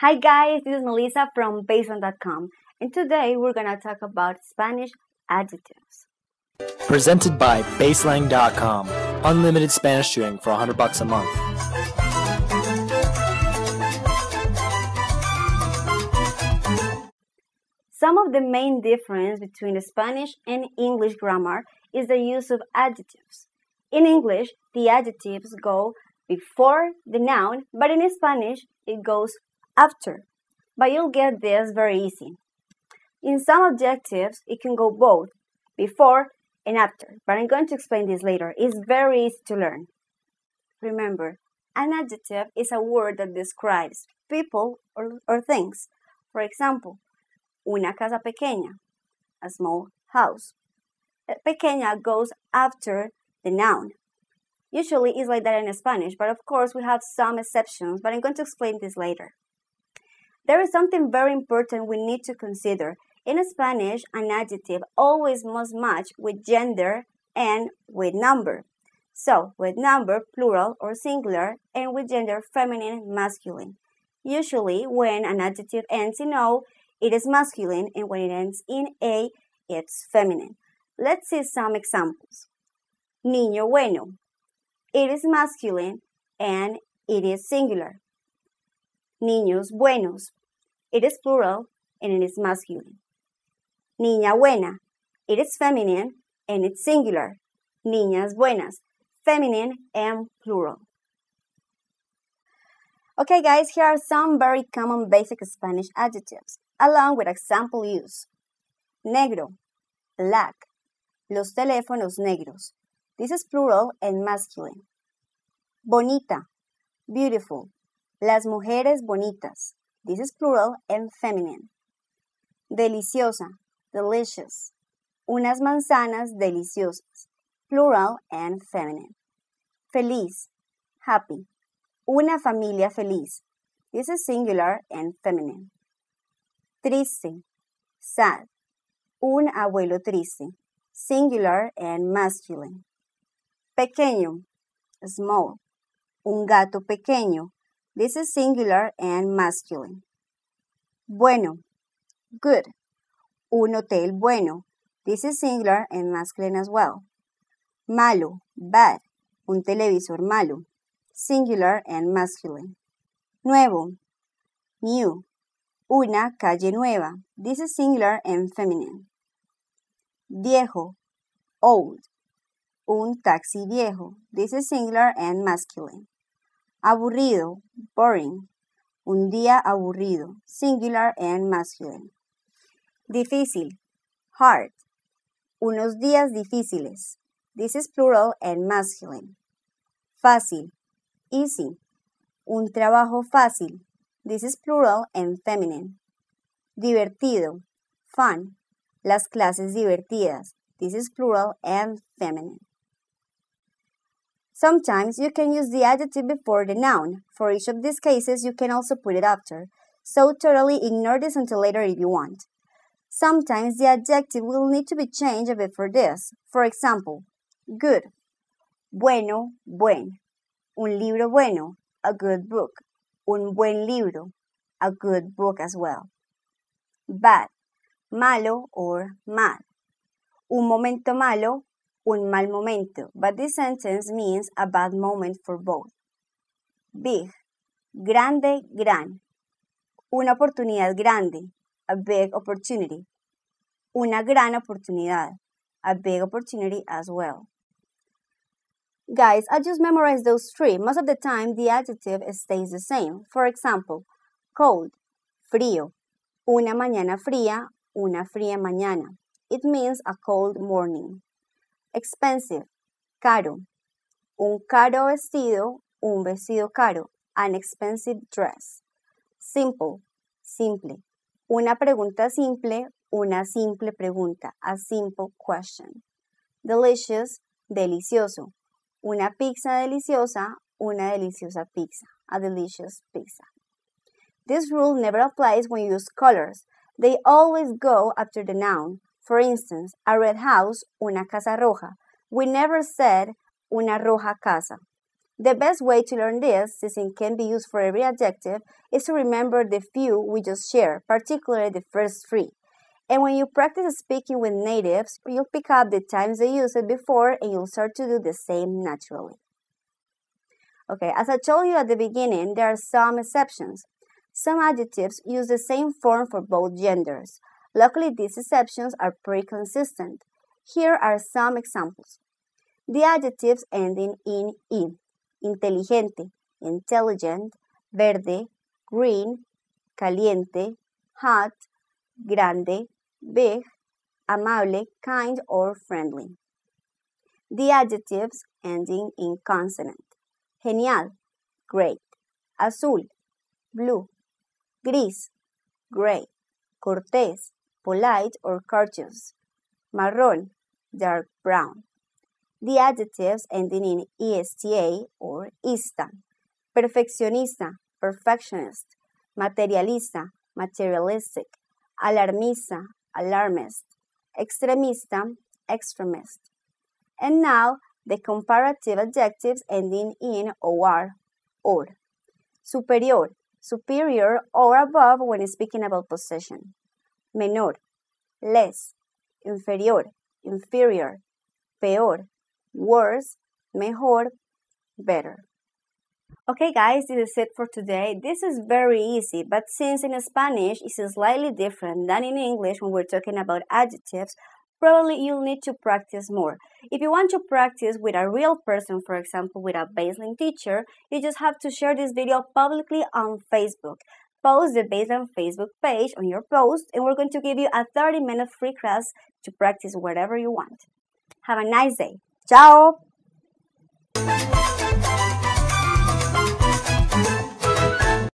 Hi guys, this is Melissa from BaseLang.com and today we're gonna talk about Spanish adjectives. Presented by BaseLang.com. Unlimited Spanish tutoring for 100 bucks a month. Some of the main difference between the Spanish and English grammar is the use of adjectives. In English, the adjectives go before the noun, but in Spanish, it goes after. But you'll get this very easy. In some adjectives, it can go both before and after, but I'm going to explain this later. It's very easy to learn. Remember, an adjective is a word that describes people or, or things. For example, una casa pequeña, a small house. Pequeña goes after the noun. Usually it's like that in Spanish, but of course we have some exceptions, but I'm going to explain this later. There is something very important we need to consider. In Spanish, an adjective always must match with gender and with number. So, with number, plural or singular, and with gender, feminine, masculine. Usually, when an adjective ends in O, it is masculine, and when it ends in A, it's feminine. Let's see some examples. Niño bueno. It is masculine and it is singular. Niños buenos. It is plural and it is masculine. Niña buena. It is feminine and it's singular. Niñas buenas. Feminine and plural. Okay, guys, here are some very common basic Spanish adjectives, along with example use. Negro, black, los teléfonos negros. This is plural and masculine. Bonita, beautiful. Las mujeres bonitas. This is plural and feminine. Deliciosa, delicious. Unas manzanas deliciosas. Plural and feminine. Feliz, happy. Una familia feliz. This is singular and feminine. Triste, sad. Un abuelo triste. Singular and masculine. Pequeño, small. Un gato pequeño. This is singular and masculine. Bueno, good. Un hotel bueno. This is singular and masculine as well. Malo, bad. Un televisor malo. Singular and masculine. Nuevo, new. Una calle nueva. This is singular and feminine. Viejo, old. Un taxi viejo. This is singular and masculine. Aburrido, boring. Un día aburrido, singular and masculine. Difícil, hard. Unos días difíciles. This is plural and masculine. Fácil, easy. Un trabajo fácil. This is plural and feminine. Divertido, fun. Las clases divertidas. This is plural and feminine. Sometimes you can use the adjective before the noun. For each of these cases, you can also put it after. So totally ignore this until later if you want. Sometimes the adjective will need to be changed a bit for this. For example, good, bueno, buen, un libro bueno, a good book, un buen libro, a good book as well. Bad, malo or mal, un momento malo, un mal momento, but this sentence means a bad moment for both. Big, grande, gran. Una oportunidad grande, a big opportunity. Una gran oportunidad, a big opportunity as well. Guys, I just memorized those three. Most of the time, the adjective stays the same. For example, cold, frío. Una mañana fría, una fría mañana. It means a cold morning. Expensive, caro. Un caro vestido, un vestido caro. An expensive dress. Simple, simple. Una pregunta simple, una simple pregunta. A simple question. Delicious, delicioso. Una pizza deliciosa, una deliciosa pizza. A delicious pizza. This rule never applies when you use colors. They always go after the noun. For instance, a red house, una casa roja. We never said una roja casa. The best way to learn this, since it can be used for every adjective, is to remember the few we just shared, particularly the first three. And when you practice speaking with natives, you'll pick up the times they used it before and you'll start to do the same naturally. Okay, as I told you at the beginning, there are some exceptions. Some adjectives use the same form for both genders. Luckily, these exceptions are pretty consistent. Here are some examples. The adjectives ending in in inteligente, intelligent, verde, green, caliente, hot, grande, big, amable, kind, or friendly. The adjectives ending in consonant. Genial, great. Azul, blue. Gris, gray. Cortés, polite or courteous. Marrón, dark brown the adjectives ending in esta or ista. Perfeccionista, perfectionist. Materialista, materialistic. Alarmista, alarmist. Extremista, extremist. And now the comparative adjectives ending in or, or. Superior, superior or above when speaking about possession. Menor, less. Inferior, inferior. Peor, worse, mejor, better. Okay guys, this is it for today. This is very easy, but since in Spanish it's slightly different than in English when we're talking about adjectives, probably you'll need to practice more. If you want to practice with a real person, for example, with a BaseLang teacher, you just have to share this video publicly on Facebook. Post the BaseLang Facebook page on your post, and we're going to give you a 30 minute free class to practice whatever you want. Have a nice day. Ciao!